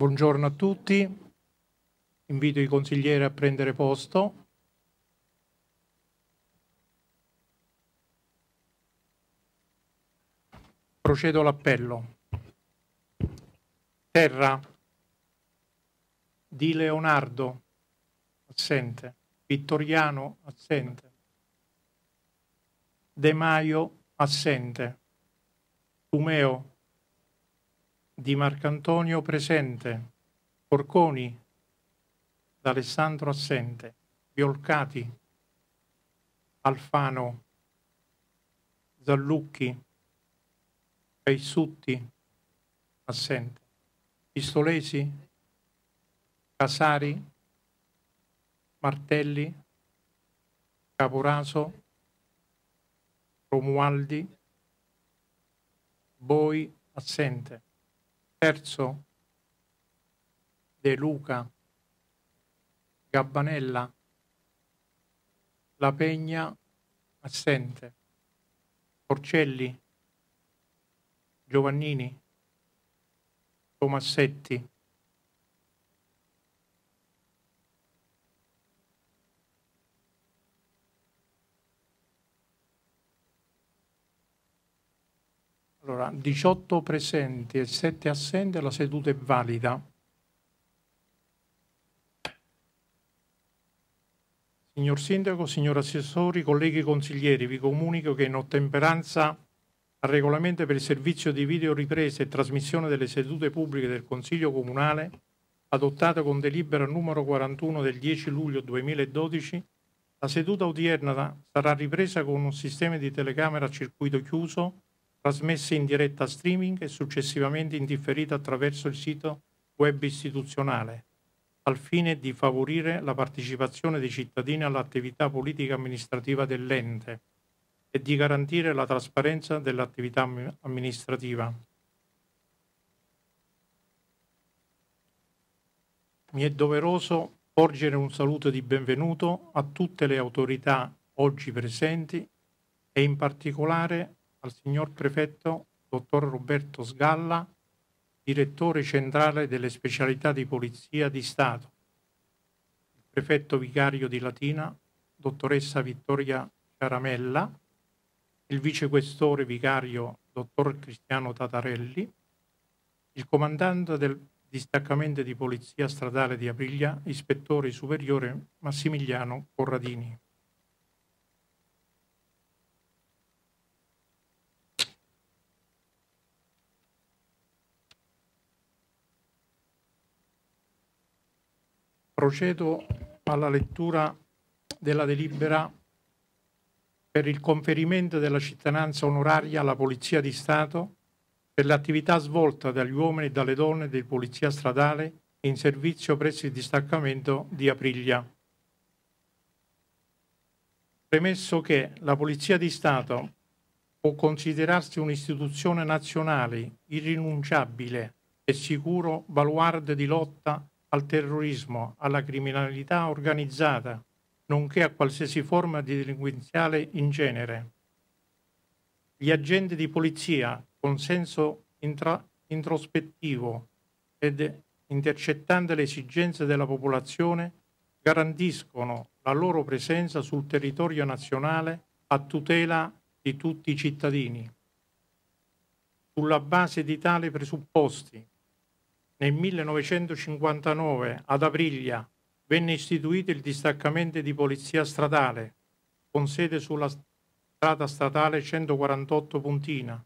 Buongiorno a tutti, invito i consiglieri a prendere posto. Procedo l'appello. Terra Di Leonardo, assente. Vittoriano, assente. De Maio, assente. Tumeo, di Marcantonio presente, Porconi, D'Alessandro assente, Violcati, Alfano, Zallucchi, Caissutti, assente, Pistolesi, Casari, Martelli, Caporaso, Romualdi, Boi, assente. Terzo, De Luca, Gabbanella, La Pegna, assente, Porcelli, Giovannini, Tomassetti, Allora, 18 presenti e 7 assenti, la seduta è valida. Signor Sindaco, signor Assessori, colleghi consiglieri, vi comunico che in ottemperanza al regolamento per il servizio di video ripresa e trasmissione delle sedute pubbliche del Consiglio Comunale, adottato con delibera numero 41 del 10 luglio 2012, la seduta odierna sarà ripresa con un sistema di telecamera a circuito chiuso trasmesse in diretta streaming e successivamente indifferite attraverso il sito web istituzionale, al fine di favorire la partecipazione dei cittadini all'attività politica amministrativa dell'ente e di garantire la trasparenza dell'attività amministrativa. Mi è doveroso porgere un saluto di benvenuto a tutte le autorità oggi presenti e in particolare al signor prefetto dottor Roberto Sgalla, direttore centrale delle specialità di Polizia di Stato, il prefetto vicario di Latina, dottoressa Vittoria Ciaramella, il vicequestore vicario dottor Cristiano Tatarelli, il comandante del distaccamento di Polizia Stradale di Aprilia, ispettore superiore Massimiliano Corradini. Procedo alla lettura della delibera per il conferimento della cittadinanza onoraria alla Polizia di Stato per l'attività svolta dagli uomini e dalle donne di Polizia Stradale in servizio presso il distaccamento di Aprilia. Premesso che la Polizia di Stato può considerarsi un'istituzione nazionale irrinunciabile e sicuro baluardo di lotta al terrorismo, alla criminalità organizzata, nonché a qualsiasi forma di delinquenziale in genere. Gli agenti di polizia, con senso intra- introspettivo ed intercettando le esigenze della popolazione, garantiscono la loro presenza sul territorio nazionale a tutela di tutti i cittadini. Sulla base di tali presupposti, nel 1959 ad Aprilia venne istituito il distaccamento di polizia stradale con sede sulla strada statale 148 Puntina,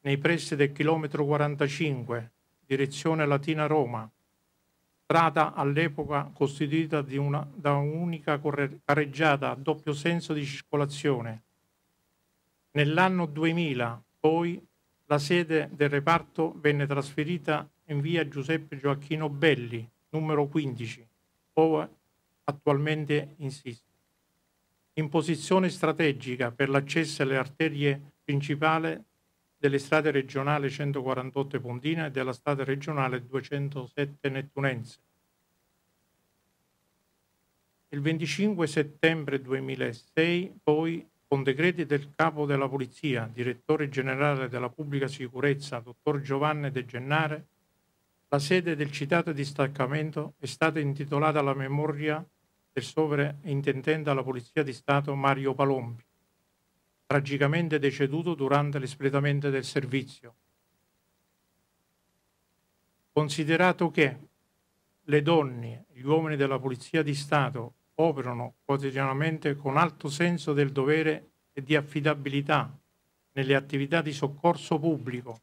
nei pressi del chilometro 45, direzione Latina-Roma, strada all'epoca costituita una, da un'unica carreggiata a doppio senso di circolazione. Nell'anno 2000, poi, la sede del reparto venne trasferita in via Giuseppe Gioacchino Belli, numero 15, dove attualmente insiste. In posizione strategica per l'accesso alle arterie principali delle strade regionali 148 Pontina e della strada regionale 207 Nettunense. Il 25 settembre 2006, poi, con decreti del capo della Polizia, direttore generale della Pubblica Sicurezza, dottor Giovanni De Gennare, La sede del citato distaccamento è stata intitolata alla memoria del sovrintendente alla Polizia di Stato Mario Palombi, tragicamente deceduto durante l'espletamento del servizio. Considerato che le donne e gli uomini della Polizia di Stato operano quotidianamente con alto senso del dovere e di affidabilità nelle attività di soccorso pubblico,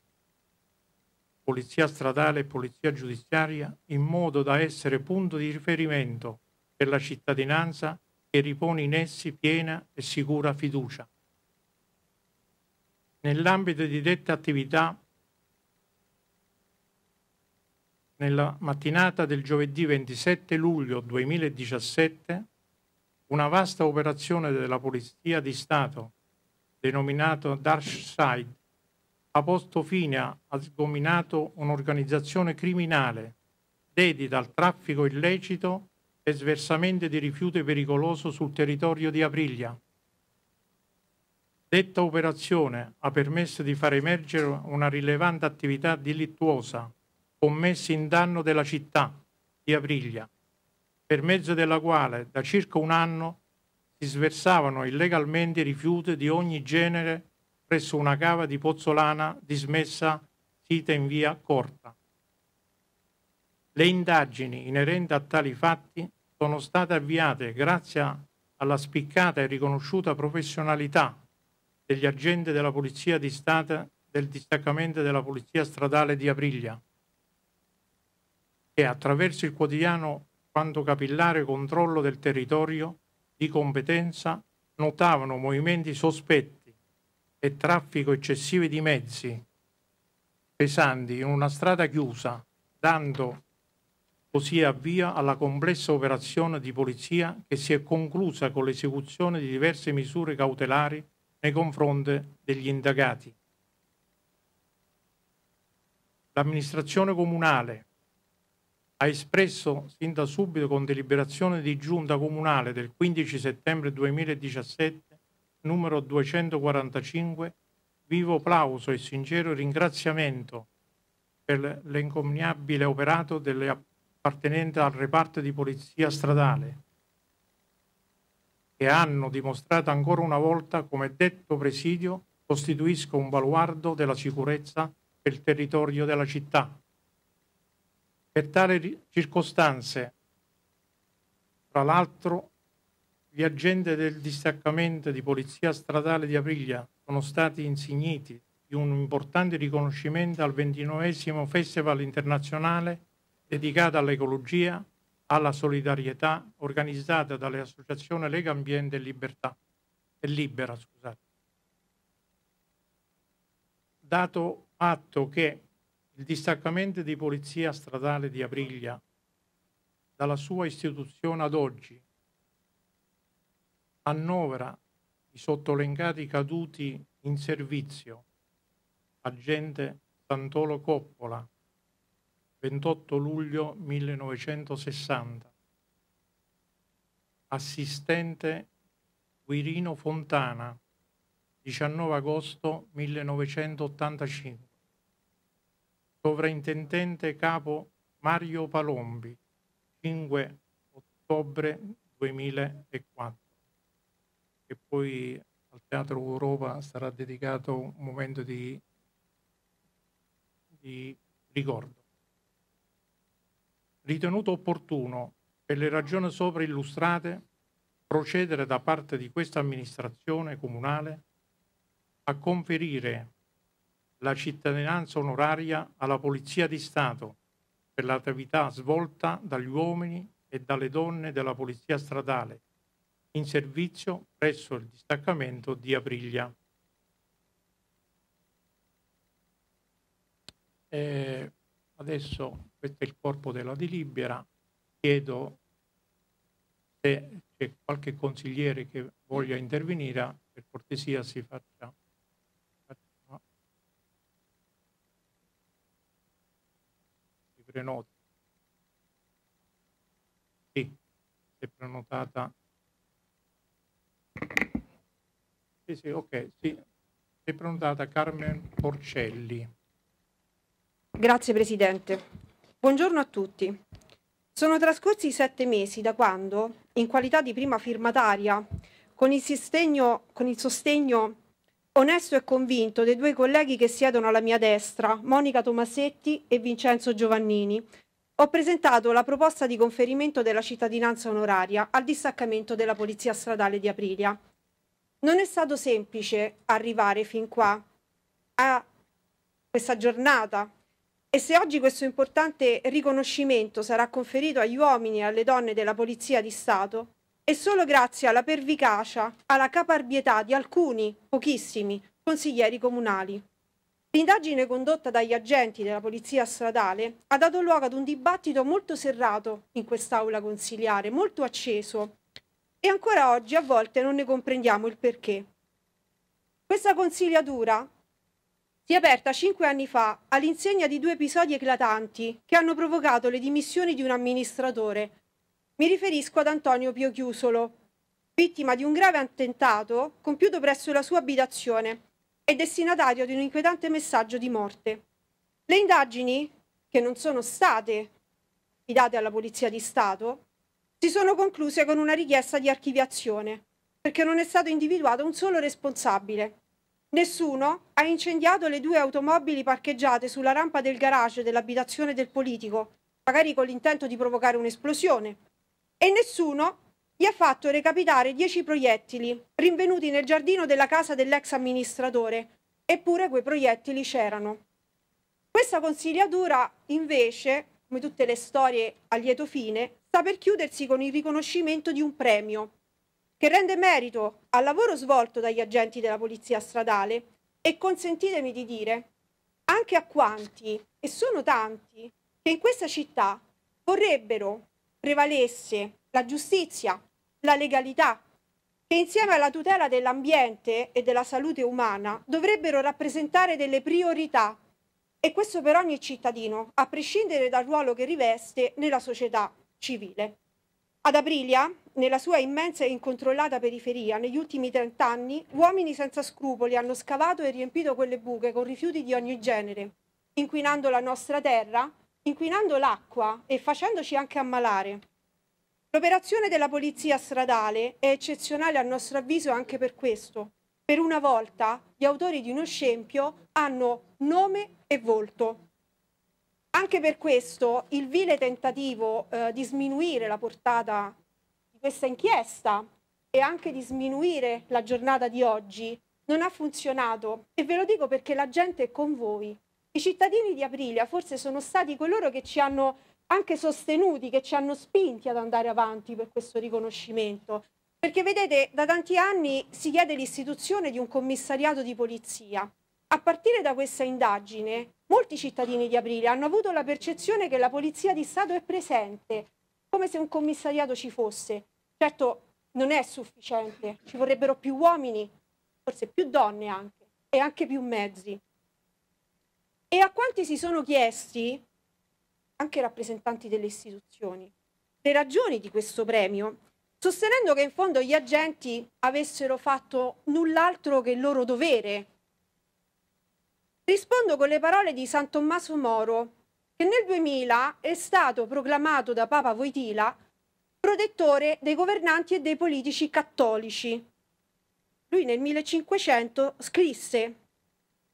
polizia stradale e polizia giudiziaria, in modo da essere punto di riferimento per la cittadinanza che ripone in essi piena e sicura fiducia. Nell'ambito di dette attività, nella mattinata del giovedì 27 luglio 2017, una vasta operazione della Polizia di Stato, denominato Dark ha posto fine ha sgominato un'organizzazione criminale dedita al traffico illecito e sversamento di rifiuti pericoloso sul territorio di Aprilia. Detta operazione ha permesso di far emergere una rilevante attività delittuosa commessa in danno della città di Aprilia, per mezzo della quale da circa un anno si sversavano illegalmente rifiuti di ogni genere presso una cava di Pozzolana dismessa sita in via Corta. Le indagini inerenti a tali fatti sono state avviate grazie alla spiccata e riconosciuta professionalità degli agenti della Polizia di Stato del distaccamento della Polizia Stradale di Aprilia, che attraverso il quotidiano quanto capillare controllo del territorio di competenza notavano movimenti sospetti e traffico eccessivo di mezzi pesanti in una strada chiusa, dando così avvio alla complessa operazione di polizia che si è conclusa con l'esecuzione di diverse misure cautelari nei confronti degli indagati. L'amministrazione comunale ha espresso sin da subito con deliberazione di giunta comunale del 15 settembre 2017 numero 245 vivo plauso e sincero ringraziamento per l'incomniabile operato delle appartenenti al reparto di polizia stradale che hanno dimostrato ancora una volta come detto presidio costituisca un baluardo della sicurezza il territorio della città. Per tali circostanze, tra l'altro, gli del distaccamento di polizia stradale di Aprilia sono stati insigniti di un importante riconoscimento al ventinovesimo Festival internazionale dedicato all'ecologia alla solidarietà organizzata dalle associazioni Lega Ambiente e Libertà e Libera, scusate. Dato atto che il distaccamento di polizia stradale di Aprilia dalla sua istituzione ad oggi annovera i sottolengati caduti in servizio agente Santolo Coppola 28 luglio 1960. Assistente Guirino Fontana, 19 agosto 1985. Sovrintendente capo Mario Palombi, 5 ottobre 2004. E poi al Teatro Europa sarà dedicato un momento di, di ricordo. Ritenuto opportuno, per le ragioni sopra illustrate, procedere da parte di questa amministrazione comunale a conferire la cittadinanza onoraria alla Polizia di Stato per l'attività svolta dagli uomini e dalle donne della Polizia Stradale in servizio presso il distaccamento di Aprilia. Eh, adesso questo è il corpo della delibera, chiedo se c'è qualche consigliere che voglia intervenire, per cortesia si faccia. Si prenoti. Sì, è prenotata. Sì, sì, ok, sì. È prenotata Carmen Porcelli. Grazie Presidente. buongiorno a tutti. Sono trascorsi sette mesi da quando, in qualità di prima firmataria, con il, sostegno, con il sostegno onesto e convinto dei due colleghi che siedono alla mia destra, Monica Tomasetti e Vincenzo Giovannini, ho presentato la proposta di conferimento della cittadinanza onoraria al distaccamento della Polizia Stradale di Aprilia. Non è stato semplice arrivare fin qua a questa giornata e se oggi questo importante riconoscimento sarà conferito agli uomini e alle donne della Polizia di Stato, è solo grazie alla pervicacia, alla caparbietà di alcuni, pochissimi, consiglieri comunali. L'indagine condotta dagli agenti della Polizia Stradale ha dato luogo ad un dibattito molto serrato in quest'aula consiliare, molto acceso, e ancora oggi a volte non ne comprendiamo il perché. Questa consigliatura si è aperta cinque anni fa all'insegna di due episodi eclatanti che hanno provocato le dimissioni di un amministratore. Mi riferisco ad Antonio Pio Chiusolo, vittima di un grave attentato compiuto presso la sua abitazione e destinatario di un inquietante messaggio di morte. Le indagini, che non sono state affidate alla Polizia di Stato, si sono concluse con una richiesta di archiviazione, perché non è stato individuato un solo responsabile. Nessuno ha incendiato le due automobili parcheggiate sulla rampa del garage dell'abitazione del politico, magari con l'intento di provocare un'esplosione. E nessuno gli ha fatto recapitare dieci proiettili rinvenuti nel giardino della casa dell'ex amministratore, eppure quei proiettili c'erano. Questa consigliatura, invece, come tutte le storie a lieto fine, sta per chiudersi con il riconoscimento di un premio che rende merito al lavoro svolto dagli agenti della polizia stradale e consentitemi di dire anche a quanti, e sono tanti, che in questa città vorrebbero prevalesse la giustizia, la legalità, che insieme alla tutela dell'ambiente e della salute umana dovrebbero rappresentare delle priorità e questo per ogni cittadino, a prescindere dal ruolo che riveste nella società civile. Ad Aprilia, nella sua immensa e incontrollata periferia, negli ultimi trent'anni, uomini senza scrupoli hanno scavato e riempito quelle buche con rifiuti di ogni genere, inquinando la nostra terra, inquinando l'acqua e facendoci anche ammalare. L'operazione della polizia stradale è eccezionale a nostro avviso anche per questo. Per una volta gli autori di uno scempio hanno nome e volto. Anche per questo il vile tentativo eh, di sminuire la portata di questa inchiesta e anche di sminuire la giornata di oggi non ha funzionato e ve lo dico perché la gente è con voi. I cittadini di Aprilia forse sono stati coloro che ci hanno anche sostenuti che ci hanno spinti ad andare avanti per questo riconoscimento. Perché vedete, da tanti anni si chiede l'istituzione di un commissariato di polizia. A partire da questa indagine, molti cittadini di Aprile hanno avuto la percezione che la Polizia di Stato è presente, come se un commissariato ci fosse. Certo, non è sufficiente, ci vorrebbero più uomini, forse più donne anche, e anche più mezzi. E a quanti si sono chiesti anche rappresentanti delle istituzioni, le ragioni di questo premio, sostenendo che in fondo gli agenti avessero fatto null'altro che il loro dovere. Rispondo con le parole di San Tommaso Moro, che nel 2000 è stato proclamato da Papa Voitila protettore dei governanti e dei politici cattolici. Lui nel 1500 scrisse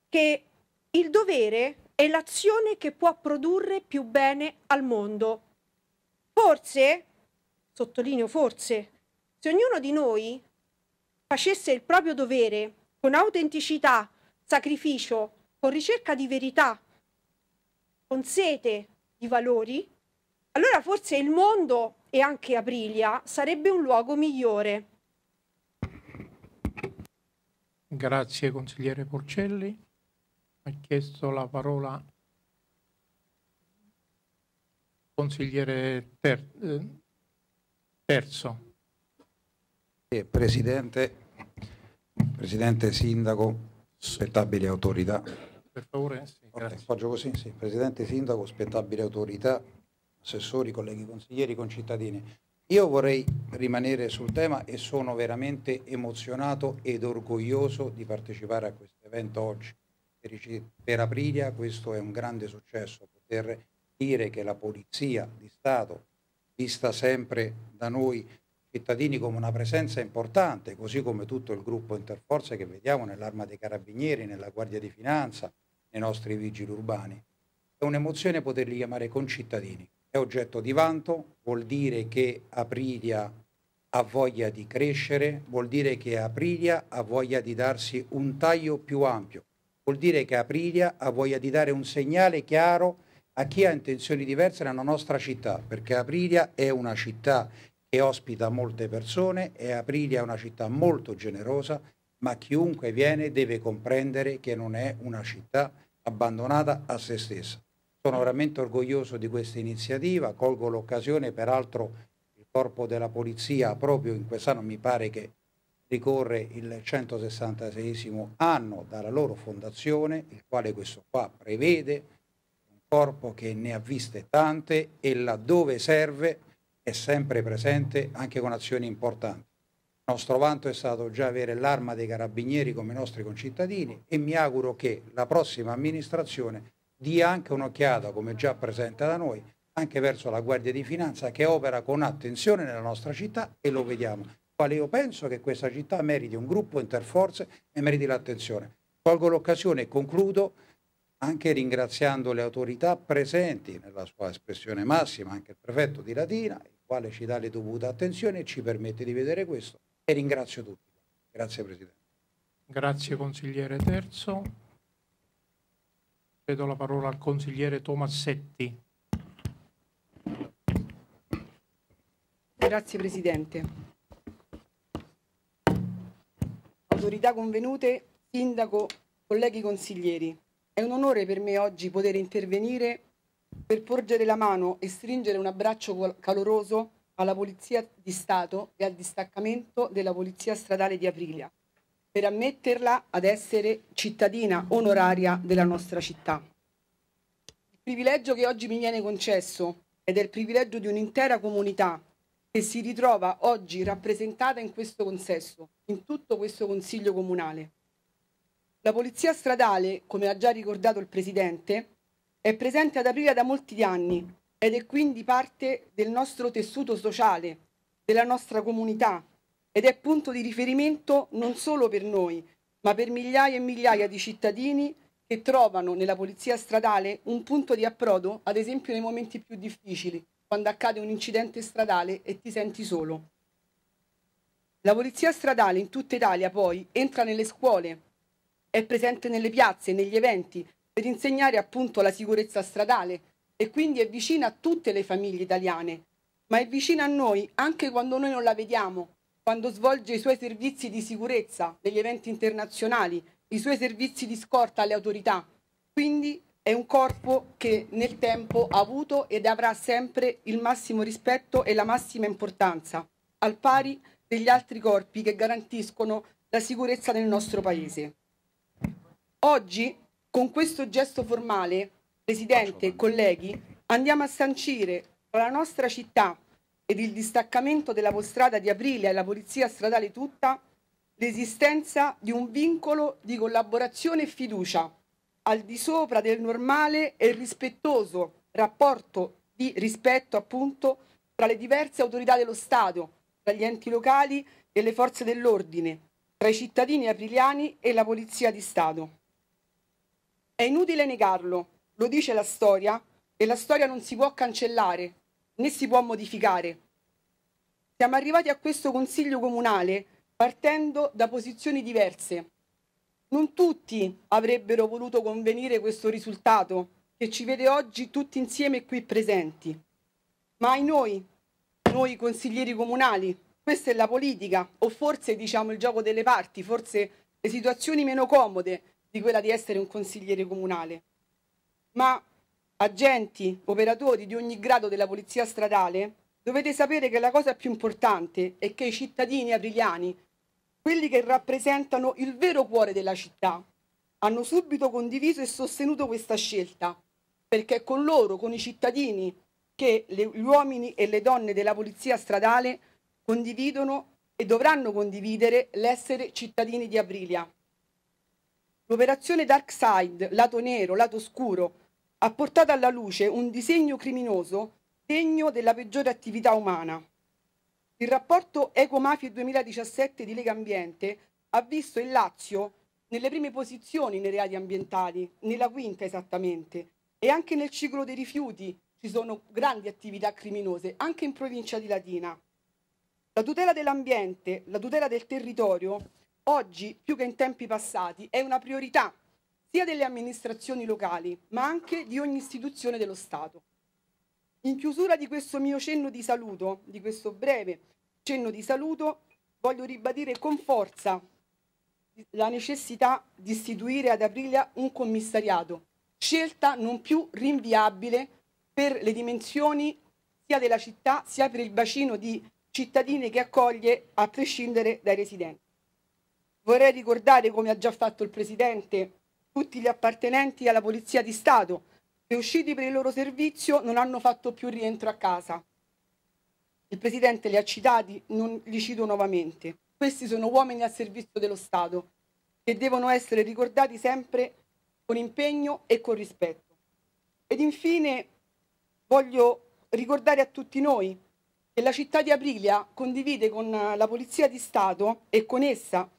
che il dovere è l'azione che può produrre più bene al mondo. Forse, sottolineo forse, se ognuno di noi facesse il proprio dovere con autenticità, sacrificio, con ricerca di verità, con sete di valori, allora forse il mondo e anche Aprilia sarebbe un luogo migliore. Grazie consigliere Porcelli ha chiesto la parola consigliere ter, eh, Terzo. Presidente, Presidente Sindaco, spettabili autorità. Per favore, sì, okay, faccio così, sì. Presidente Sindaco, spettabili autorità, assessori, colleghi consiglieri, concittadini. Io vorrei rimanere sul tema e sono veramente emozionato ed orgoglioso di partecipare a questo evento oggi per Aprilia questo è un grande successo, poter dire che la Polizia di Stato, vista sempre da noi cittadini come una presenza importante, così come tutto il gruppo interforze che vediamo nell'Arma dei Carabinieri, nella Guardia di Finanza, nei nostri vigili urbani. È un'emozione poterli chiamare concittadini. È oggetto di vanto, vuol dire che Aprilia ha voglia di crescere, vuol dire che Aprilia ha voglia di darsi un taglio più ampio, vuol dire che Aprilia ha voglia di dare un segnale chiaro a chi ha intenzioni diverse nella nostra città, perché Aprilia è una città che ospita molte persone e Aprilia è una città molto generosa, ma chiunque viene deve comprendere che non è una città abbandonata a se stessa. Sono veramente orgoglioso di questa iniziativa, colgo l'occasione, peraltro il corpo della polizia proprio in quest'anno mi pare che ricorre il 166 anno dalla loro fondazione, il quale questo qua prevede corpo che ne ha viste tante e laddove serve è sempre presente anche con azioni importanti. Il nostro vanto è stato già avere l'arma dei carabinieri come nostri concittadini e mi auguro che la prossima amministrazione dia anche un'occhiata, come già presente da noi, anche verso la Guardia di Finanza che opera con attenzione nella nostra città e lo vediamo. Quale io penso che questa città meriti un gruppo interforze e meriti l'attenzione. Colgo l'occasione e concludo anche ringraziando le autorità presenti nella sua espressione massima, anche il prefetto di Latina, il quale ci dà le dovute attenzioni e ci permette di vedere questo e ringrazio tutti. Grazie Presidente. Grazie consigliere Terzo. Cedo la parola al consigliere Tomassetti. Grazie Presidente. Autorità convenute, Sindaco, colleghi consiglieri, è un onore per me oggi poter intervenire per porgere la mano e stringere un abbraccio caloroso alla Polizia di Stato e al distaccamento della Polizia Stradale di Aprilia, per ammetterla ad essere cittadina onoraria della nostra città. Il privilegio che oggi mi viene concesso ed è il privilegio di un'intera comunità che si ritrova oggi rappresentata in questo consesso, in tutto questo Consiglio Comunale. La Polizia Stradale, come ha già ricordato il Presidente, è presente ad Aprilia da molti anni ed è quindi parte del nostro tessuto sociale, della nostra comunità ed è punto di riferimento non solo per noi, ma per migliaia e migliaia di cittadini che trovano nella polizia stradale un punto di approdo, ad esempio nei momenti più difficili, quando accade un incidente stradale e ti senti solo. La polizia stradale in tutta Italia poi entra nelle scuole, è presente nelle piazze, negli eventi, per insegnare appunto la sicurezza stradale, e quindi è vicina a tutte le famiglie italiane, ma è vicina a noi anche quando noi non la vediamo, quando svolge i suoi servizi di sicurezza negli eventi internazionali, i suoi servizi di scorta alle autorità. Quindi è un corpo che nel tempo ha avuto ed avrà sempre il massimo rispetto e la massima importanza, al pari degli altri corpi che garantiscono la sicurezza nel nostro Paese. Oggi, con questo gesto formale, Presidente e colleghi, andiamo a sancire tra la nostra città ed il distaccamento della Postrada di Aprilia e la Polizia Stradale tutta l'esistenza di un vincolo di collaborazione e fiducia al di sopra del normale e rispettoso rapporto di rispetto appunto tra le diverse autorità dello Stato, tra gli enti locali e le forze dell'ordine, tra i cittadini apriliani e la Polizia di Stato. È inutile negarlo, lo dice la storia e la storia non si può cancellare né si può modificare. Siamo arrivati a questo Consiglio comunale partendo da posizioni diverse. Non tutti avrebbero voluto convenire questo risultato che ci vede oggi tutti insieme qui presenti. Ma ai noi, noi consiglieri comunali, questa è la politica, o forse diciamo il gioco delle parti, forse le situazioni meno comode di quella di essere un consigliere comunale ma agenti, operatori di ogni grado della polizia stradale, dovete sapere che la cosa più importante è che i cittadini apriliani, quelli che rappresentano il vero cuore della città, hanno subito condiviso e sostenuto questa scelta, perché è con loro, con i cittadini, che le, gli uomini e le donne della polizia stradale condividono e dovranno condividere l'essere cittadini di Aprilia. L'operazione Dark Side, lato nero, lato scuro, ha portato alla luce un disegno criminoso degno della peggiore attività umana. Il rapporto Ecomafie 2017 di Lega Ambiente ha visto il Lazio nelle prime posizioni nei reati ambientali, nella quinta esattamente, e anche nel ciclo dei rifiuti ci sono grandi attività criminose, anche in provincia di Latina. La tutela dell'ambiente, la tutela del territorio, oggi più che in tempi passati, è una priorità sia delle amministrazioni locali, ma anche di ogni istituzione dello Stato. In chiusura di questo mio cenno di saluto, di questo breve cenno di saluto, voglio ribadire con forza la necessità di istituire ad Aprilia un commissariato, scelta non più rinviabile per le dimensioni sia della città sia per il bacino di cittadini che accoglie a prescindere dai residenti. Vorrei ricordare, come ha già fatto il Presidente, tutti gli appartenenti alla Polizia di Stato che usciti per il loro servizio non hanno fatto più rientro a casa. Il Presidente li ha citati, non li cito nuovamente. Questi sono uomini al servizio dello Stato che devono essere ricordati sempre con impegno e con rispetto. Ed infine voglio ricordare a tutti noi che la città di Aprilia condivide con la Polizia di Stato e con essa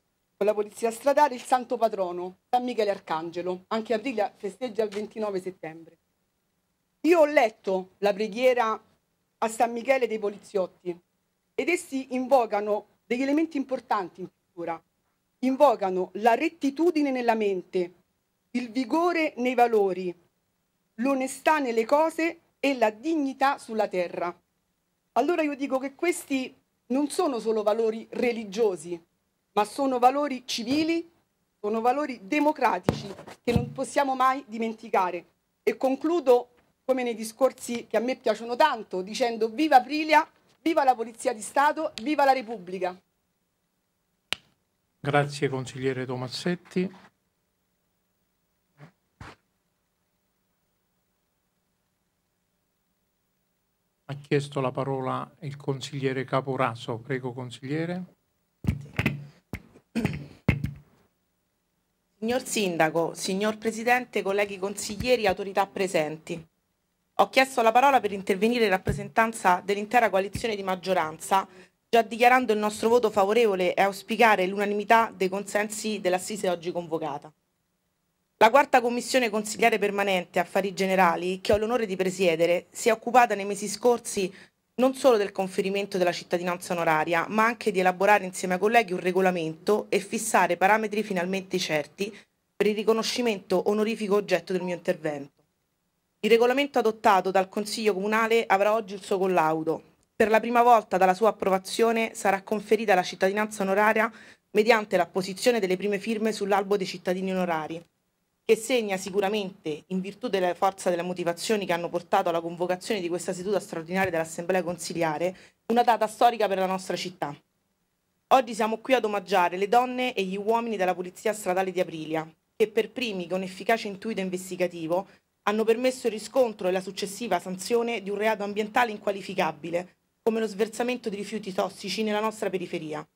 con la polizia stradale il santo patrono, San Michele Arcangelo. Anche Aprilia festeggia il 29 settembre. Io ho letto la preghiera a San Michele dei poliziotti ed essi invocano degli elementi importanti in cultura. Invocano la rettitudine nella mente, il vigore nei valori, l'onestà nelle cose e la dignità sulla terra. Allora io dico che questi non sono solo valori religiosi, ma sono valori civili, sono valori democratici che non possiamo mai dimenticare. E concludo come nei discorsi che a me piacciono tanto, dicendo viva Aprilia, viva la Polizia di Stato, viva la Repubblica. Grazie consigliere Tomassetti. Ha chiesto la parola il consigliere Caporaso. Prego consigliere. Signor Sindaco, signor Presidente, colleghi consiglieri, autorità presenti. Ho chiesto la parola per intervenire in rappresentanza dell'intera coalizione di maggioranza, già dichiarando il nostro voto favorevole e auspicare l'unanimità dei consensi dell'assise oggi convocata. La quarta commissione consigliare permanente Affari Generali, che ho l'onore di presiedere, si è occupata nei mesi scorsi non solo del conferimento della cittadinanza onoraria, ma anche di elaborare insieme ai colleghi un regolamento e fissare parametri finalmente certi per il riconoscimento onorifico oggetto del mio intervento. Il regolamento adottato dal Consiglio Comunale avrà oggi il suo collaudo. Per la prima volta dalla sua approvazione sarà conferita la cittadinanza onoraria mediante l'apposizione delle prime firme sull'albo dei cittadini onorari, che segna sicuramente, in virtù della forza delle motivazioni che hanno portato alla convocazione di questa seduta straordinaria dell'Assemblea Consiliare, una data storica per la nostra città. Oggi siamo qui ad omaggiare le donne e gli uomini della Polizia Stradale di Aprilia, che per primi, con efficace intuito investigativo, hanno permesso il riscontro e la successiva sanzione di un reato ambientale inqualificabile, come lo sversamento di rifiuti tossici nella nostra periferia.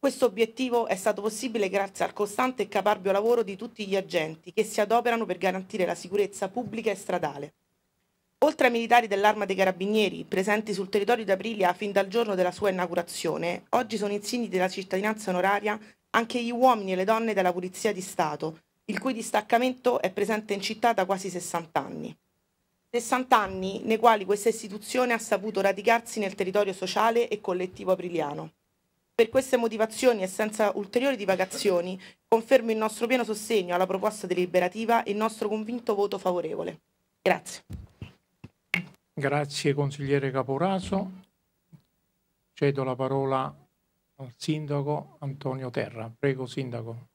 Questo obiettivo è stato possibile grazie al costante e caparbio lavoro di tutti gli agenti che si adoperano per garantire la sicurezza pubblica e stradale. Oltre ai militari dell'Arma dei Carabinieri presenti sul territorio di Aprilia fin dal giorno della sua inaugurazione, oggi sono insigni della cittadinanza onoraria anche gli uomini e le donne della Polizia di Stato, il cui distaccamento è presente in città da quasi 60 anni. 60 anni nei quali questa istituzione ha saputo radicarsi nel territorio sociale e collettivo apriliano. Per queste motivazioni e senza ulteriori divagazioni confermo il nostro pieno sostegno alla proposta deliberativa e il nostro convinto voto favorevole. Grazie. Grazie consigliere Caporaso. Cedo la parola al sindaco Antonio Terra. Prego sindaco.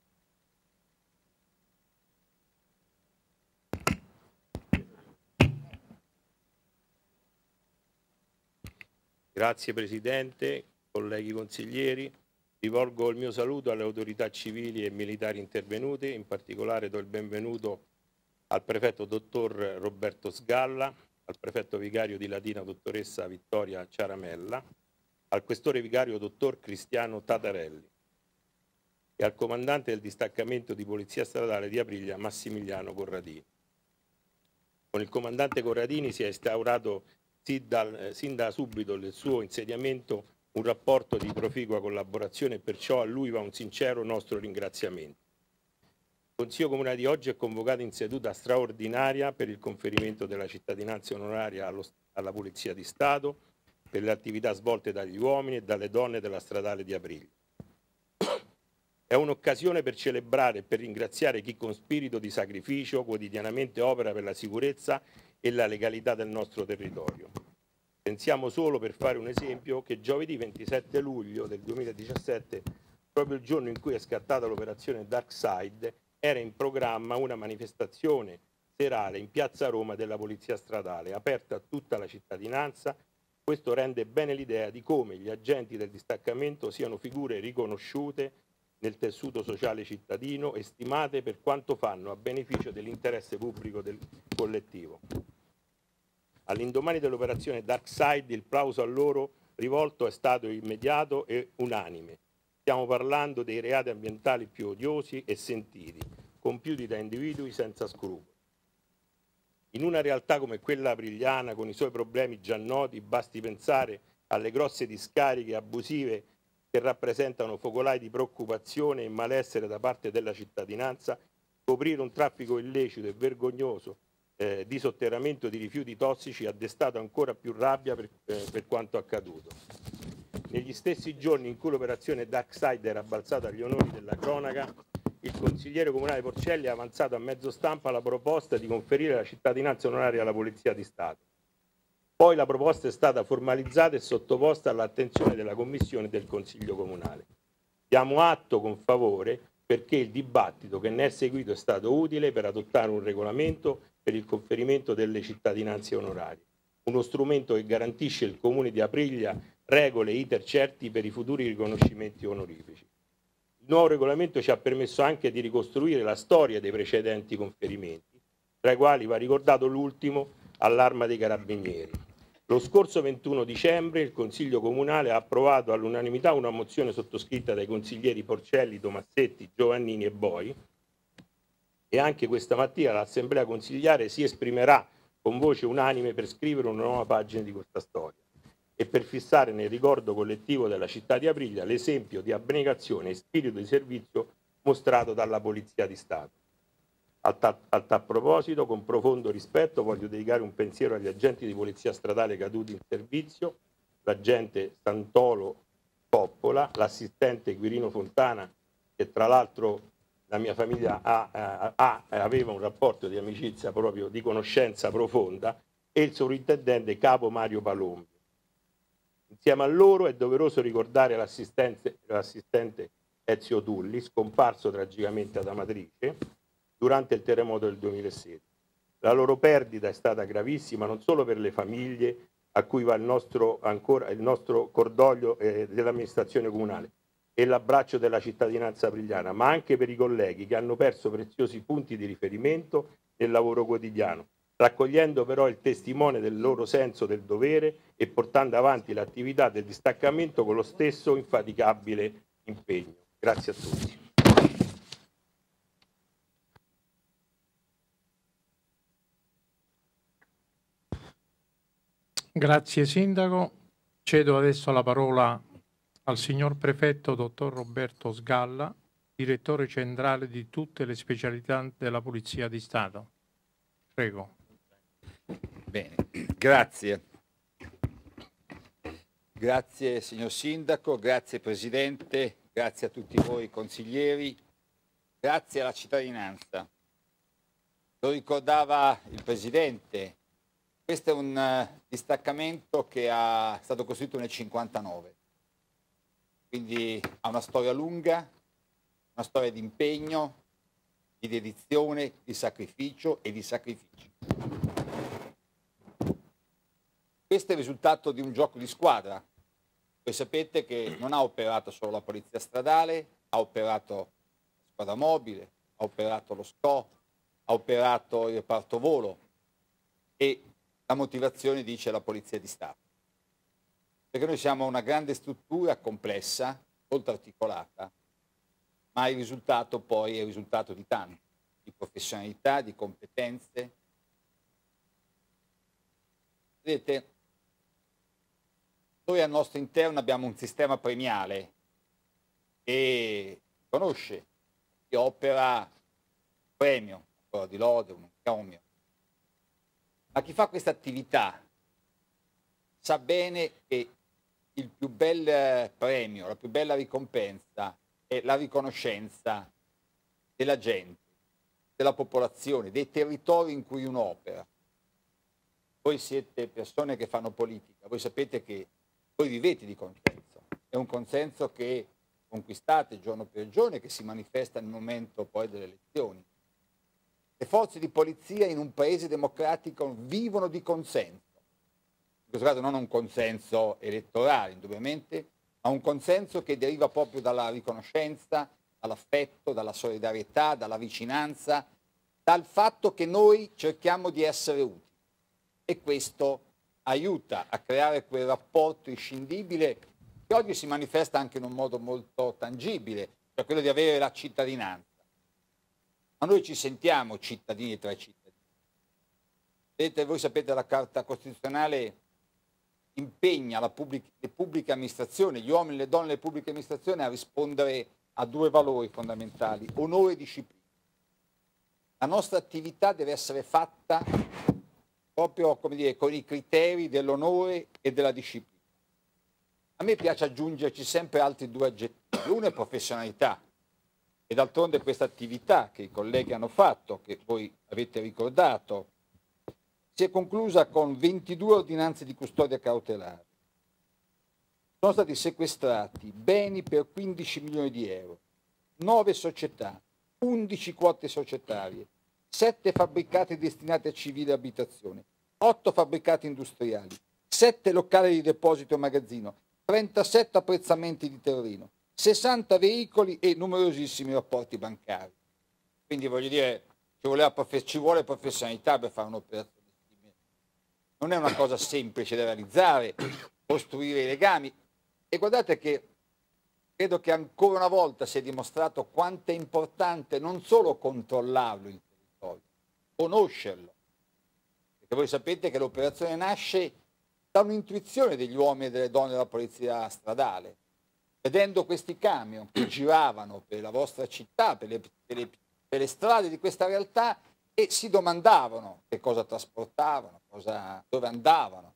Grazie Presidente, colleghi consiglieri, rivolgo il mio saluto alle autorità civili e militari intervenute, in particolare do il benvenuto al prefetto dottor Roberto Sgalla, al prefetto vicario di Latina dottoressa Vittoria Ciaramella, al questore vicario dottor Cristiano Tatarelli e al comandante del distaccamento di Polizia Stradale di Aprilia Massimiliano Corradini. Con il comandante Corradini si è instaurato sin, dal, sin da subito del suo insediamento un rapporto di proficua collaborazione e perciò a lui va un sincero nostro ringraziamento. Il Consiglio Comunale di oggi è convocato in seduta straordinaria per il conferimento della cittadinanza onoraria allo, alla Polizia di Stato per le attività svolte dagli uomini e dalle donne della stradale di Aprile. È un'occasione per celebrare e per ringraziare chi con spirito di sacrificio quotidianamente opera per la sicurezza e la legalità del nostro territorio. Pensiamo solo, per fare un esempio, che giovedì 27 luglio del 2017, proprio il giorno in cui è scattata l'operazione Dark Side, era in programma una manifestazione serale in piazza Roma della Polizia Stradale, aperta a tutta la cittadinanza. Questo rende bene l'idea di come gli agenti del distaccamento siano figure riconosciute nel tessuto sociale cittadino e stimate per quanto fanno a beneficio dell'interesse pubblico del collettivo. All'indomani dell'operazione Dark Side il plauso a loro rivolto è stato immediato e unanime. Stiamo parlando dei reati ambientali più odiosi e sentiti, compiuti da individui senza scrupoli. In una realtà come quella aprigliana, con i suoi problemi già noti, basti pensare alle grosse discariche abusive che rappresentano focolai di preoccupazione e malessere da parte della cittadinanza, coprire un traffico illecito e vergognoso eh, di sotterramento di rifiuti tossici ha destato ancora più rabbia per, eh, per quanto accaduto. Negli stessi giorni in cui l'operazione Darkside era balzata agli onori della cronaca, il consigliere comunale Porcelli ha avanzato a mezzo stampa la proposta di conferire la cittadinanza onoraria alla Polizia di Stato. Poi la proposta è stata formalizzata e sottoposta all'attenzione della Commissione del Consiglio Comunale. Diamo atto con favore perché il dibattito che ne è seguito è stato utile per adottare un regolamento per il conferimento delle cittadinanze onorarie, uno strumento che garantisce il Comune di Apriglia regole e iter certi per i futuri riconoscimenti onorifici. Il nuovo regolamento ci ha permesso anche di ricostruire la storia dei precedenti conferimenti, tra i quali va ricordato l'ultimo all'Arma dei Carabinieri, lo scorso 21 dicembre il Consiglio Comunale ha approvato all'unanimità una mozione sottoscritta dai consiglieri Porcelli, Tomassetti, Giovannini e Boi e anche questa mattina l'Assemblea consigliare si esprimerà con voce unanime per scrivere una nuova pagina di questa storia e per fissare nel ricordo collettivo della città di Aprilia l'esempio di abnegazione e spirito di servizio mostrato dalla Polizia di Stato. A tal, proposito, con profondo rispetto, voglio dedicare un pensiero agli agenti di polizia stradale caduti in servizio, l'agente Santolo Coppola, l'assistente Quirino Fontana, che tra l'altro la mia famiglia ha, ha, ha, aveva un rapporto di amicizia proprio di conoscenza profonda, e il sovrintendente capo Mario Palombi. Insieme a loro è doveroso ricordare l'assistente, l'assistente Ezio Tulli, scomparso tragicamente ad Amatrice, durante il terremoto del 2016. La loro perdita è stata gravissima non solo per le famiglie a cui va il nostro, ancora, il nostro cordoglio eh, dell'amministrazione comunale e l'abbraccio della cittadinanza aprigliana, ma anche per i colleghi che hanno perso preziosi punti di riferimento nel lavoro quotidiano, raccogliendo però il testimone del loro senso del dovere e portando avanti l'attività del distaccamento con lo stesso infaticabile impegno. Grazie a tutti. Grazie Sindaco. Cedo adesso la parola al signor prefetto dottor Roberto Sgalla, direttore centrale di tutte le specialità della Polizia di Stato. Prego. Bene, grazie. Grazie signor Sindaco, grazie Presidente, grazie a tutti voi consiglieri, grazie alla cittadinanza. Lo ricordava il Presidente, questo è un uh, distaccamento che è stato costruito nel 59, quindi ha una storia lunga, una storia di impegno, di dedizione, di sacrificio e di sacrifici. Questo è il risultato di un gioco di squadra. Voi sapete che non ha operato solo la polizia stradale, ha operato la squadra mobile, ha operato lo SCO, ha operato il reparto volo e la motivazione dice la Polizia di Stato. Perché noi siamo una grande struttura complessa, molto articolata, ma il risultato poi è il risultato di tanto, di professionalità, di competenze, Vedete, noi al nostro interno abbiamo un sistema premiale che conosce chi opera premio, un di lode, un encomio. Ma chi fa questa attività sa bene che il più bel premio, la più bella ricompensa è la riconoscenza della gente, della popolazione, dei territori in cui uno opera. Voi siete persone che fanno politica, voi sapete che voi vivete di consenso, è un consenso che conquistate giorno per giorno e che si manifesta nel momento poi delle elezioni. Le forze di polizia in un paese democratico vivono di consenso. In questo caso non un consenso elettorale, indubbiamente, ma un consenso che deriva proprio dalla riconoscenza, dall'affetto, dalla solidarietà, dalla vicinanza, dal fatto che noi cerchiamo di essere utili. E questo aiuta a creare quel rapporto inscindibile che oggi si manifesta anche in un modo molto tangibile, cioè quello di avere la cittadinanza ma noi ci sentiamo cittadini tra i cittadini. Vedete, voi sapete la Carta Costituzionale impegna pubblica, le pubbliche amministrazioni, gli uomini e le donne delle pubbliche amministrazioni a rispondere a due valori fondamentali, onore e disciplina. La nostra attività deve essere fatta proprio dire, con i criteri dell'onore e della disciplina. A me piace aggiungerci sempre altri due aggettivi. Uno è professionalità, e d'altronde questa attività che i colleghi hanno fatto, che voi avete ricordato, si è conclusa con 22 ordinanze di custodia cautelare. Sono stati sequestrati beni per 15 milioni di euro, 9 società, 11 quote societarie, 7 fabbricati destinati a civile abitazione, 8 fabbricati industriali, 7 locali di deposito e magazzino, 37 apprezzamenti di terreno, 60 veicoli e numerosissimi rapporti bancari. Quindi voglio dire, ci, ci vuole professionalità per fare un'operazione. Non è una cosa semplice da realizzare, costruire i legami. E guardate che credo che ancora una volta si è dimostrato quanto è importante non solo controllarlo il territorio, conoscerlo. Perché voi sapete che l'operazione nasce da un'intuizione degli uomini e delle donne della polizia stradale vedendo questi camion che giravano per la vostra città, per le, per le, per le strade di questa realtà e si domandavano che cosa trasportavano, cosa, dove andavano.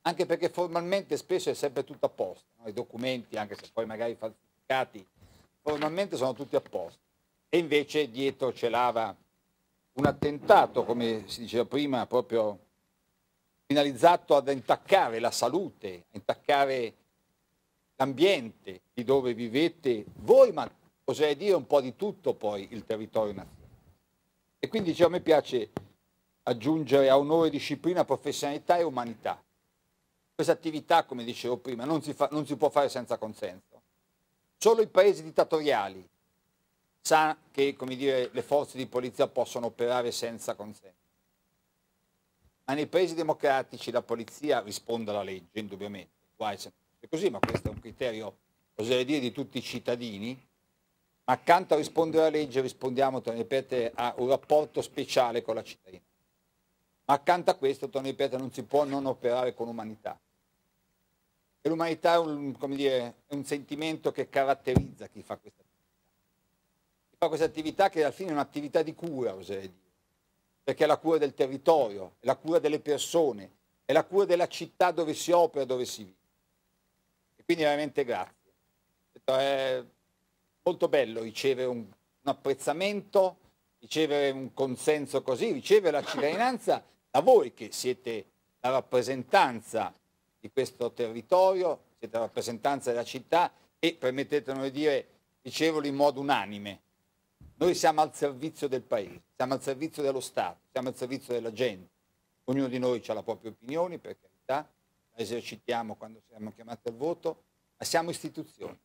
Anche perché formalmente spesso è sempre tutto a posto, no? i documenti, anche se poi magari falsificati, formalmente sono tutti a posto. E invece dietro celava un attentato, come si diceva prima, proprio finalizzato ad intaccare la salute, intaccare l'ambiente di dove vivete voi, ma oserei dire un po' di tutto poi il territorio nazionale. E quindi cioè, a me piace aggiungere a onore, disciplina, professionalità e umanità. Questa attività, come dicevo prima, non si, fa, non si può fare senza consenso. Solo i paesi dittatoriali sa che dire, le forze di polizia possono operare senza consenso. Ma nei paesi democratici la polizia risponde alla legge, indubbiamente. Guai se è così, ma questo è un criterio, oserei dire, di tutti i cittadini. Ma accanto a rispondere alla legge rispondiamo, torno ripeto, a un rapporto speciale con la cittadina. Ma accanto a questo, torno ripeto, non si può non operare con umanità. E l'umanità è un, dire, è un sentimento che caratterizza chi fa questa attività. Chi fa questa attività che alla fine è un'attività di cura, oserei dire perché è la cura del territorio, è la cura delle persone, è la cura della città dove si opera, dove si vive. Quindi veramente grazie. È molto bello ricevere un, un apprezzamento, ricevere un consenso così, ricevere la cittadinanza da voi che siete la rappresentanza di questo territorio, siete la rappresentanza della città e permettetemi di dire, riceverlo in modo unanime. Noi siamo al servizio del Paese, siamo al servizio dello Stato, siamo al servizio della gente. Ognuno di noi ha le proprie opinioni, per carità, la esercitiamo quando siamo chiamati al voto, ma siamo istituzioni.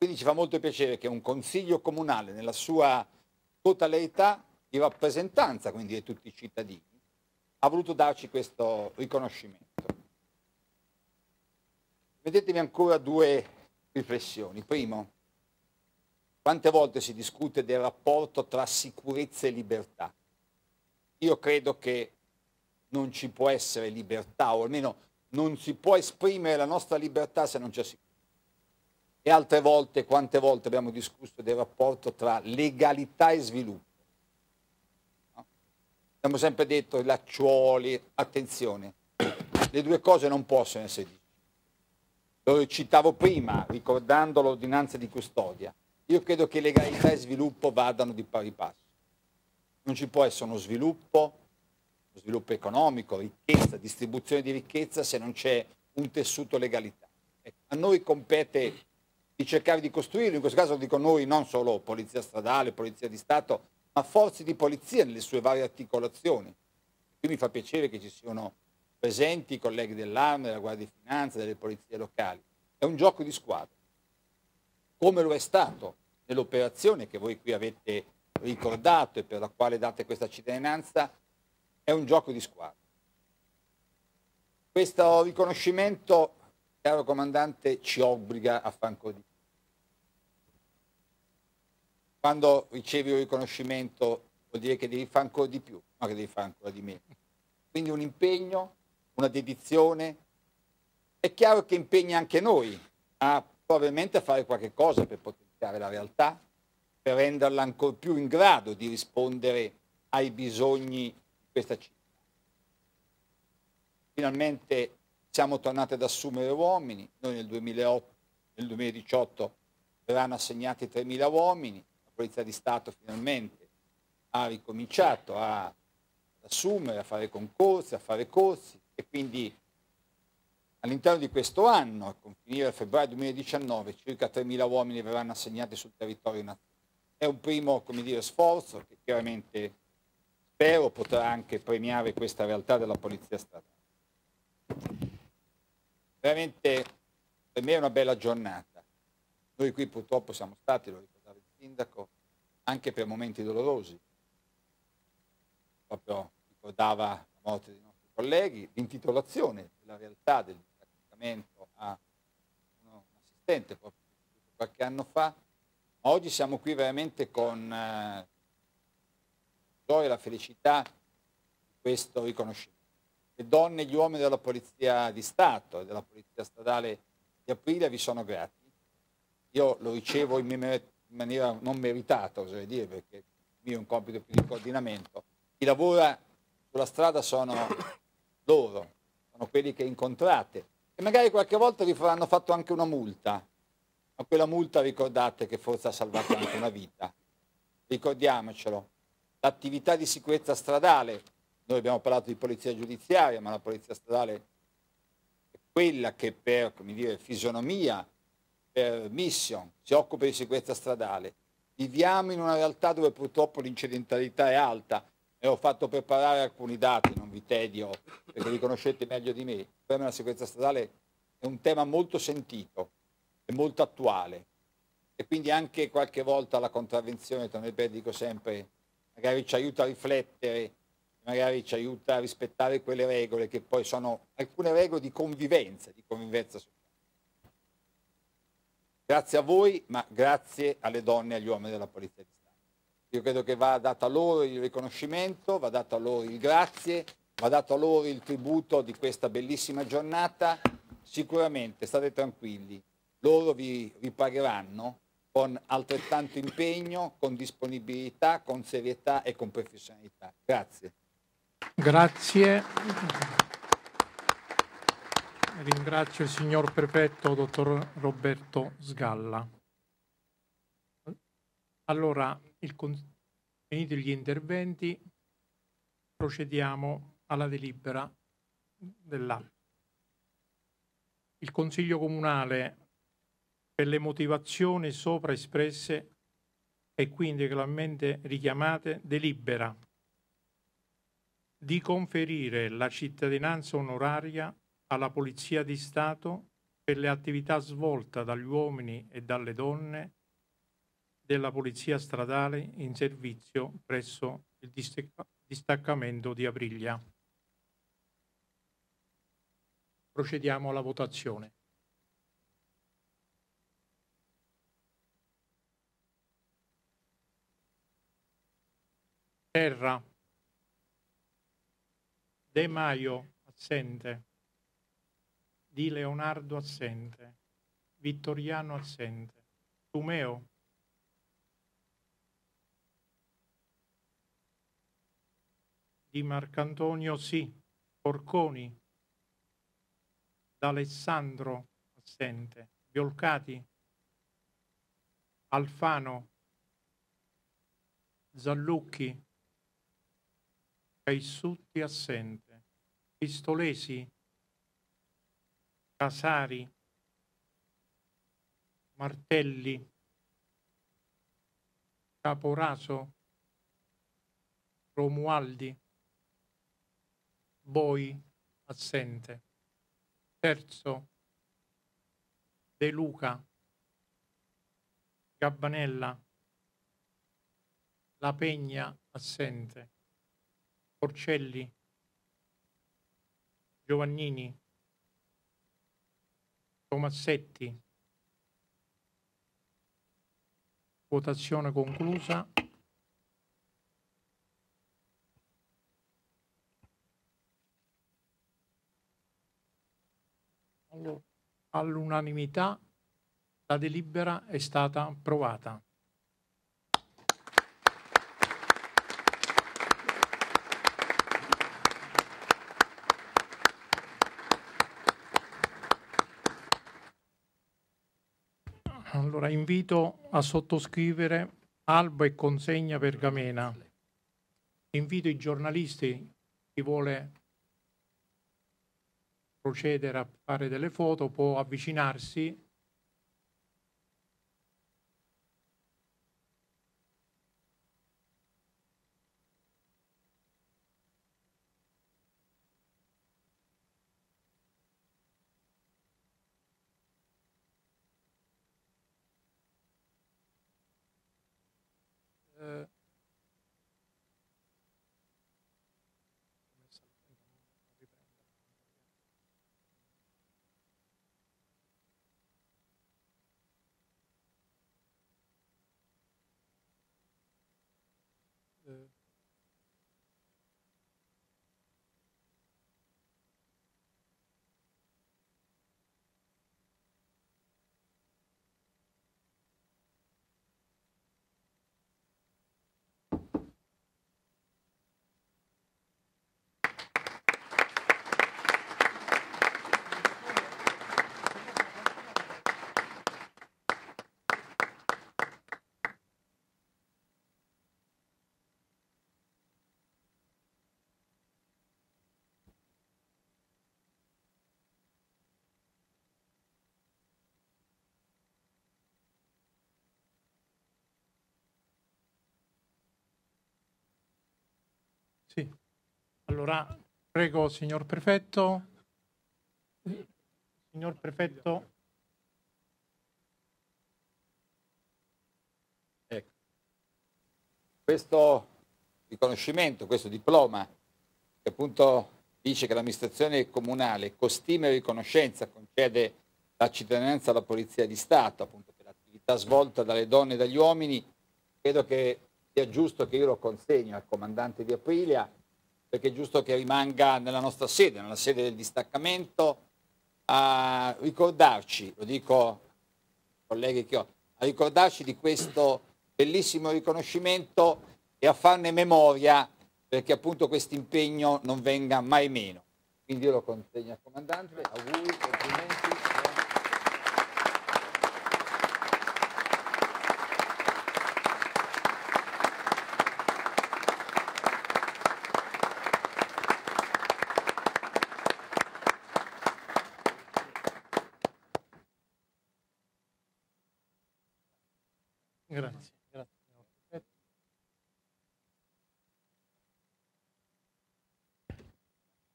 Quindi ci fa molto piacere che un consiglio comunale nella sua totalità di rappresentanza, quindi di tutti i cittadini, ha voluto darci questo riconoscimento. Vedetemi ancora due riflessioni. Primo, quante volte si discute del rapporto tra sicurezza e libertà? Io credo che non ci può essere libertà, o almeno non si può esprimere la nostra libertà se non c'è sicurezza. E altre volte, quante volte abbiamo discusso del rapporto tra legalità e sviluppo. No? Abbiamo sempre detto lacciuoli, attenzione, le due cose non possono essere dite. Lo citavo prima, ricordando l'ordinanza di custodia. Io credo che legalità e sviluppo vadano di pari passo. Non ci può essere uno sviluppo sviluppo economico, ricchezza, distribuzione di ricchezza se non c'è un tessuto legalità. A noi compete di cercare di costruirlo, in questo caso dico noi, non solo Polizia Stradale, Polizia di Stato, ma forze di polizia nelle sue varie articolazioni. Qui mi fa piacere che ci siano presenti i colleghi dell'Arma, della Guardia di Finanza, delle polizie locali. È un gioco di squadra, come lo è stato nell'operazione che voi qui avete ricordato e per la quale date questa cittadinanza è un gioco di squadra. Questo riconoscimento, caro comandante, ci obbliga a fare ancora di. Quando ricevi un riconoscimento vuol dire che devi fare ancora di più, non che devi fare ancora di meno. Quindi un impegno, una dedizione. È chiaro che impegna anche noi a probabilmente a fare qualche cosa per potenziare la realtà, per renderla ancora più in grado di rispondere ai bisogni questa città. Finalmente siamo tornati ad assumere uomini, noi nel, 2008, nel 2018 verranno assegnati 3.000 uomini, Polizia di Stato finalmente ha ricominciato a, assumere, a fare concorsi, a fare corsi e quindi all'interno di questo anno, a finire a febbraio 2019, circa 3.000 uomini verranno assegnati sul territorio nazionale. È un primo dire, sforzo che chiaramente spero potrà anche premiare questa realtà della polizia statale. Veramente per me è una bella giornata. Noi qui purtroppo siamo stati, lo sindaco, anche per momenti dolorosi. Proprio ricordava la morte dei nostri colleghi, l'intitolazione della realtà del distaccamento a un assistente proprio qualche anno fa. Ma oggi siamo qui veramente con eh, gioia e la felicità di questo riconoscimento. Le donne e gli uomini della Polizia di Stato e della Polizia Stradale di Aprilia vi sono grati. Io lo ricevo in maniera non meritata, oserei dire, perché il mio è un compito più di coordinamento. Chi lavora sulla strada sono loro, sono quelli che incontrate e magari qualche volta vi faranno fatto anche una multa, ma quella multa ricordate che forse ha salvato anche una vita. Ricordiamocelo, l'attività di sicurezza stradale, noi abbiamo parlato di polizia giudiziaria, ma la polizia stradale è quella che per dire, fisionomia, per mission, si occupa di sicurezza stradale. Viviamo in una realtà dove purtroppo l'incidentalità è alta e ho fatto preparare alcuni dati, non vi tedio perché li conoscete meglio di me. Il problema della sicurezza stradale è un tema molto sentito e molto attuale e quindi anche qualche volta la contravvenzione, torno dico sempre, magari ci aiuta a riflettere, magari ci aiuta a rispettare quelle regole che poi sono alcune regole di convivenza, di convivenza sociale. Grazie a voi, ma grazie alle donne e agli uomini della Polizia di Stato. Io credo che va dato a loro il riconoscimento, va dato a loro il grazie, va dato a loro il tributo di questa bellissima giornata. Sicuramente state tranquilli, loro vi ripagheranno con altrettanto impegno, con disponibilità, con serietà e con professionalità. Grazie. Grazie. Ringrazio il signor prefetto, dottor Roberto Sgalla. Allora, il, finiti gli interventi, procediamo alla delibera dell'atto. Il Consiglio Comunale per le motivazioni sopra espresse e quindi claramente richiamate, delibera di conferire la cittadinanza onoraria alla Polizia di Stato per le attività svolte dagli uomini e dalle donne della Polizia Stradale in servizio presso il distaccamento di Aprilia. Procediamo alla votazione. Terra. De Maio assente, Di Leonardo assente, Vittoriano assente, Tumeo. Di Marcantonio sì, Porconi, D'Alessandro assente, Biolcati, Alfano, Zallucchi, Caissutti assente, Pistolesi, Casari, Martelli, Caporaso, Romualdi, Boi assente, Terzo, De Luca, Gabbanella, La Pegna assente, Porcelli, Giovannini, Tomassetti. Votazione conclusa. All'unanimità la delibera è stata approvata. Allora invito a sottoscrivere albo e consegna pergamena. Invito i giornalisti, chi vuole procedere a fare delle foto può avvicinarsi eh, Sì. Allora, prego, signor prefetto. Signor prefetto. Ecco. Questo riconoscimento, questo diploma, che appunto dice che l'amministrazione comunale con stima e riconoscenza concede la cittadinanza alla Polizia di Stato, appunto per l'attività svolta dalle donne e dagli uomini, credo che sia giusto che io lo consegno al comandante di Aprilia, perché è giusto che rimanga nella nostra sede, nella sede del distaccamento, a ricordarci, lo dico ai colleghi che ho, a ricordarci di questo bellissimo riconoscimento e a farne memoria perché appunto questo impegno non venga mai meno. Quindi io lo consegno al comandante, auguri, complimenti. Grazie. grazie signor prefetto.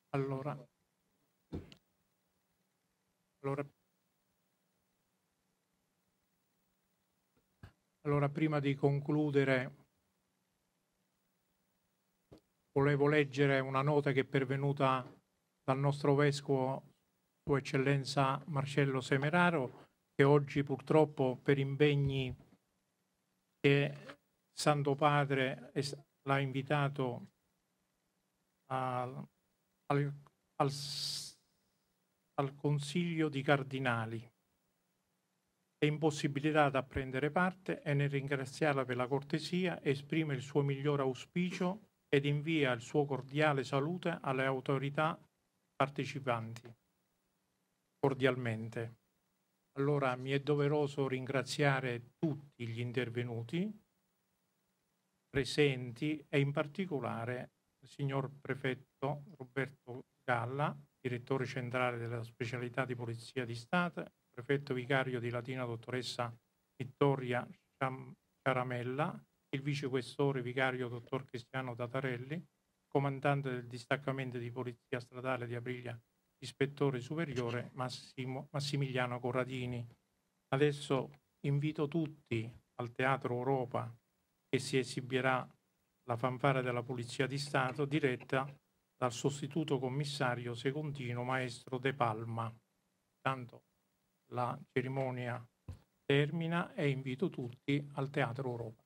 Allora, allora, allora, prima di concludere, volevo leggere una nota che è pervenuta dal nostro vescovo, Sua Eccellenza Marcello Semeraro, che oggi purtroppo per impegni che Santo Padre l'ha invitato a, al, al, al Consiglio di Cardinali è impossibilitata a prendere parte e nel ringraziarla per la cortesia esprime il suo miglior auspicio ed invia il suo cordiale salute alle autorità partecipanti. Cordialmente. Allora mi è doveroso ringraziare tutti gli intervenuti presenti e in particolare il signor prefetto Roberto Galla, direttore centrale della specialità di Polizia di Stato, prefetto vicario di Latina dottoressa Vittoria Caramella, il vicequestore vicario dottor Cristiano Tatarelli, comandante del distaccamento di Polizia Stradale di Aprilia, ispettore superiore Massimo, Massimiliano Corradini. Adesso invito tutti al Teatro Europa che si esibirà la fanfara della Polizia di Stato diretta dal sostituto commissario secondino maestro De Palma. Tanto la cerimonia termina e invito tutti al Teatro Europa.